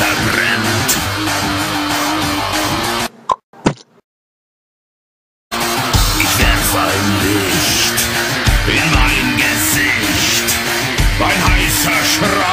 verbrennt. Ich ein Licht in mein Gesicht, ein heißer Schrei.